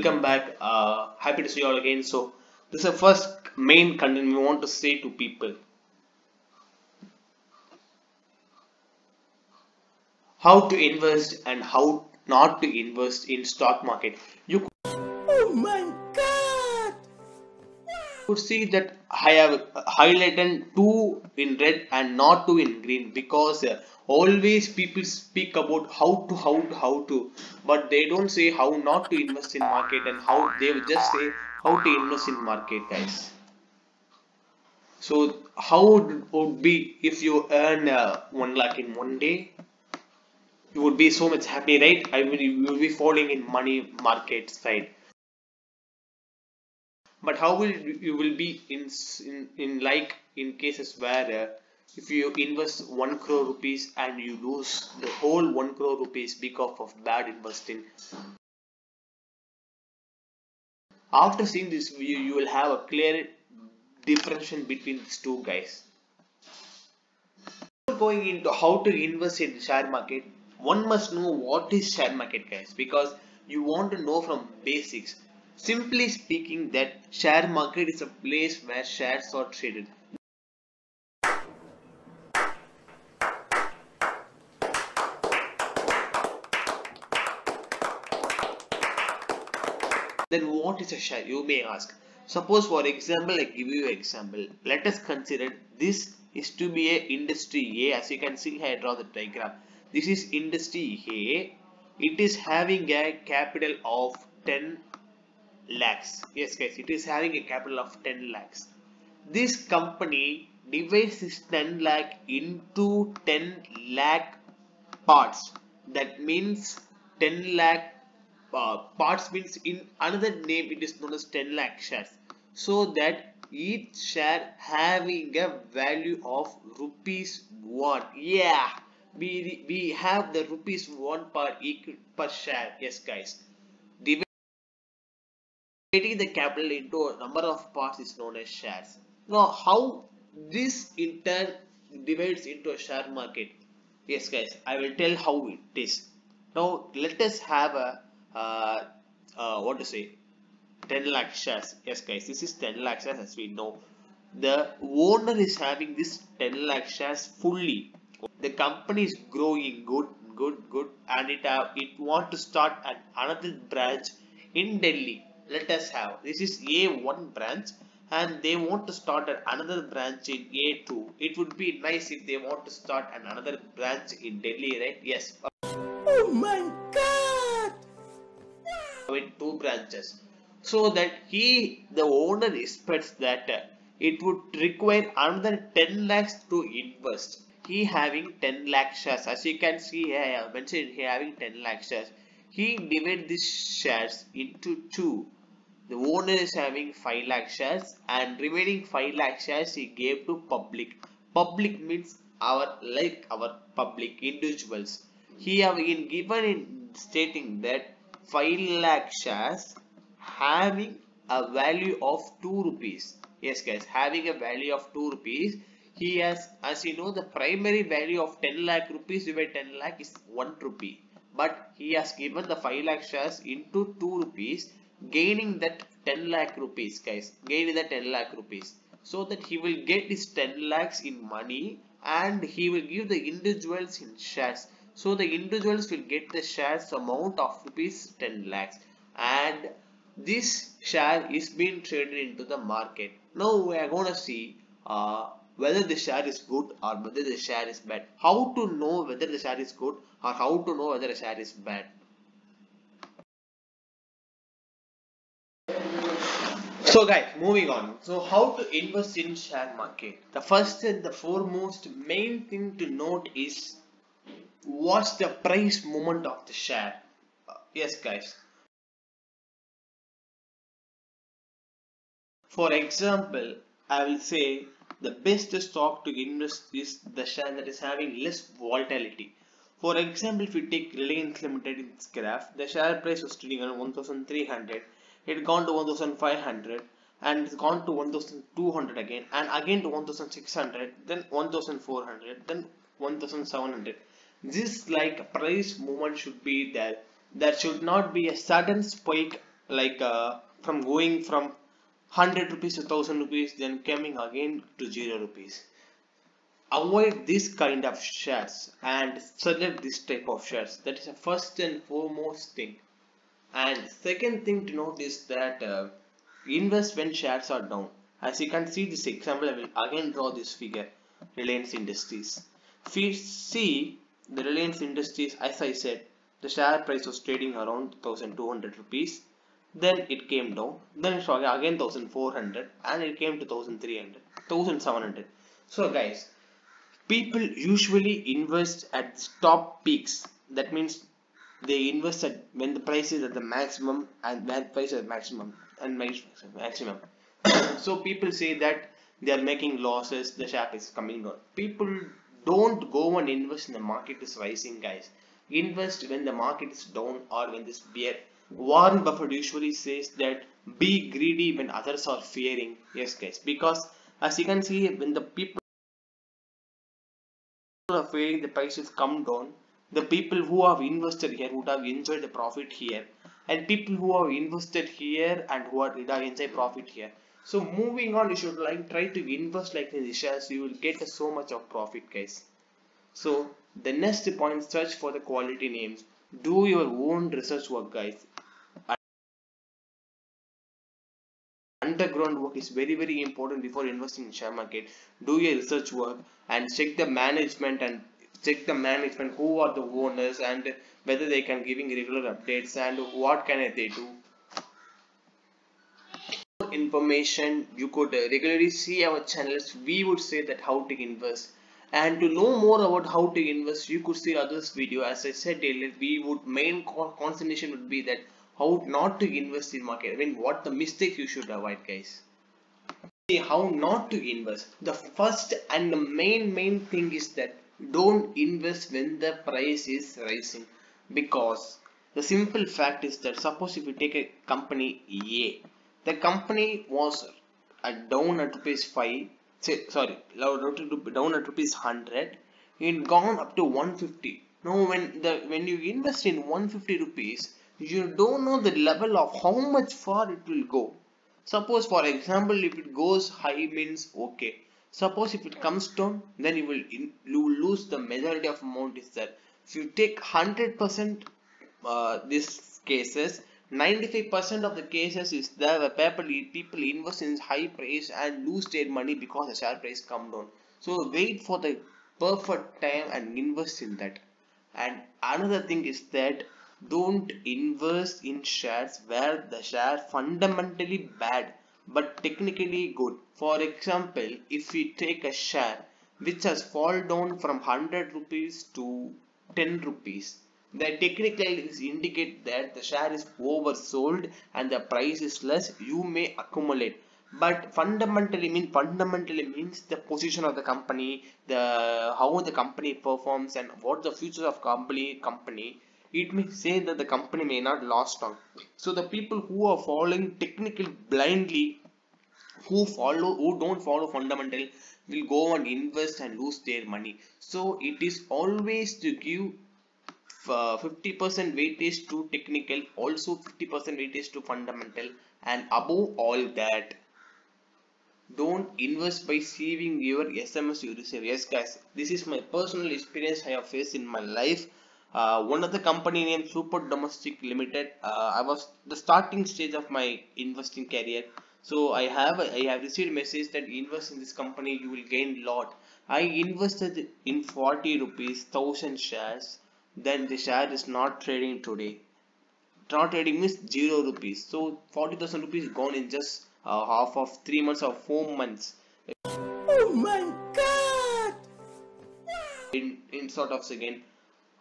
welcome back. Uh, happy to see you all again. So, this is the first main content we want to say to people. How to invest and how not to invest in stock market. You could see that I have highlighted two in red and not two in green because uh, always people speak about how to how to how to but they don't say how not to invest in market and how they just say how to invest in market guys. So how would, be if you earn uh, 1 lakh in one day? You would be so much happy right? I mean will be falling in money market side but how will you will be in in, in like in cases where uh, if you invest 1 crore rupees and you lose the whole 1 crore rupees because of bad investing. After seeing this video you will have a clear differentiation between these two guys. Going into how to invest in the share market one must know what is share market guys because you want to know from basics simply speaking that share market is a place where shares are traded. Then what is a share you may ask. Suppose for example i give you an example. Let us consider this is to be a industry a. As you can see I draw the diagram. This is industry a. It is having a capital of 10 lakhs. Yes guys it is having a capital of 10 lakhs. This company divides this 10 lakh into 10 lakh parts. That means 10 lakh uh, parts means in another name it is known as 10 lakh shares. So that each share having a value of rupees 1 yeah we we have the rupees 1 per equal per share. Yes guys dividing the capital into a number of parts is known as shares. Now how this in turn divides into a share market? Yes guys i will tell how it is. Now let us have a uh, uh, what to say 10 lakh shares. Yes guys this is 10 lakh shares as we know. The owner is having this 10 lakh shares fully. The company is growing good good good and it have it want to start an, another branch in delhi let us have this is a1 branch and they want to start an- another branch in a2 it would be nice if they want to start an another branch in delhi right? Yes. Oh my god! with two branches. So that he the owner expects that it would require another 10 lakhs to invest. He having 10 lakh shares. As you can see here I have mentioned he having 10 lakh shares. He divide these shares into two the owner is having 5 lakh shares and remaining 5 lakh shares he gave to public. Public means our like our public individuals. He have been given in stating that 5 lakh shares having a value of 2 rupees. Yes guys having a value of 2 rupees. He has as you know the primary value of 10 lakh rupees divided 10 lakh is 1 rupee. But he has given the 5 lakh shares into 2 rupees gaining that 10 lakh rupees guys. Gaining the 10 lakh rupees. So that he will get his 10 lakhs in money and he will give the individuals in shares. So the individuals will get the shares amount of rupees 10 lakhs. And this share is being traded into the market. Now we are going to see uh, whether the share is good or whether the share is bad. How to know whether the share is good or how to know whether the share is bad so guys moving on. So how to invest in share market? The first and the foremost main thing to note is what's the price movement of the share? Uh, yes guys. For example i will say the best stock to invest is the share that is having less volatility. For example if you take reliance limited in this graph the share price was trading around 1300 it gone to 1500 and it's gone to 1200 again and again to 1600 then 1400 then 1700 this like price movement should be there. There should not be a sudden spike like uh, from going from 100 rupees to 1000 rupees then coming again to 0 rupees. Avoid this kind of shares and select this type of shares. That is the first and foremost thing and second thing to note is that uh, invest when shares are down. As you can see this example i will again draw this figure reliance industries. If we see the reliance industries as i said the share price was trading around 1200 rupees. Then it came down. Then it again 1400 and it came to 1300 1700 so guys people usually invest at top peaks. That means they invest at when the price is at the maximum and when price is at maximum and maximum. So people say that they are making losses the share is coming down people don't go and invest in the market is rising guys. Invest when the market is down or when this bear warren buffett usually says that be greedy when others are fearing. Yes guys because as you can see when the people are fearing the prices come down the people who have invested here would have enjoyed the profit here. And people who have invested here and who are have enjoyed profit here. So moving on you should like try to invest like in shares you will get so much of profit guys. So the next point search for the quality names. Do your own research work guys. Underground work is very very important before investing in share market. Do your research work and check the management and check the management who are the owners and whether they can giving regular updates and what can they do. Information you could regularly see our channels. We would say that how to invest. And to know more about how to invest you could see others video. As i said earlier we would main concentration would be that how not to invest in market. I mean what the mistake you should avoid guys. See how not to invest. The first and the main main thing is that don't invest when the price is rising. Because the simple fact is that suppose if you take a company a the company was at down at rupees 5 say, sorry down at rupees 100 it gone up to 150 now when the when you invest in 150 rupees you don't know the level of how much far it will go. Suppose for example if it goes high means okay suppose if it comes down then you will in, you will lose the majority of amount is there if you take 100 percent uh, these cases 95% of the cases is there where people, people invest in high price and lose their money because the share price come down. So wait for the perfect time and invest in that. And another thing is that don't invest in shares where the share fundamentally bad but technically good. For example, if we take a share which has fallen down from 100 rupees to 10 rupees the technical is indicate that the share is oversold and the price is less you may accumulate but fundamentally mean fundamentally means the position of the company the how the company performs and what the future of company company it may say that the company may not last long so the people who are following technical blindly who follow who don't follow fundamental will go and invest and lose their money. So it is always to give 50% weightage to technical also 50% weightage to fundamental and above all that don't invest by saving your sms you receive. Yes guys this is my personal experience i have faced in my life. Uh, one of the company named super domestic limited. Uh, i was the starting stage of my investing career so i have i have received message that invest in this company you will gain lot. I invested in 40 rupees 1000 shares. Then the share is not trading today. Not trading means zero rupees. So 40,000 rupees gone in just uh, half of three months or four months. Oh my god! in in sort of second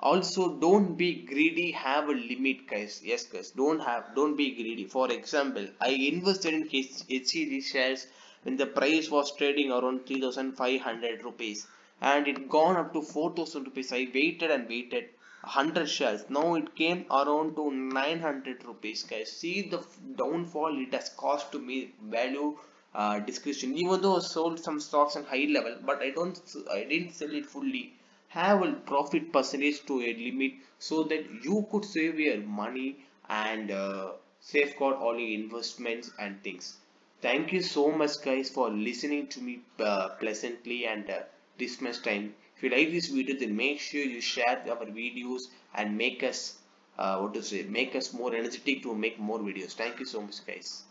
also don't be greedy. Have a limit guys. Yes guys. Don't have don't be greedy. For example i invested in hcg shares when the price was trading around 3500 rupees. And it gone up to 4000 rupees. I waited and waited 100 shares. Now it came around to 900 rupees guys. See the downfall it has cost to me. Value uh, discretion. Even though I sold some stocks on high level but I don't I didn't sell it fully have a profit percentage to a limit so that you could save your money and uh, safeguard all your investments and things. Thank you so much guys for listening to me uh, pleasantly and uh, this much time. If you like this video then make sure you share our videos and make us uh, what to say make us more energetic to make more videos. Thank you so much guys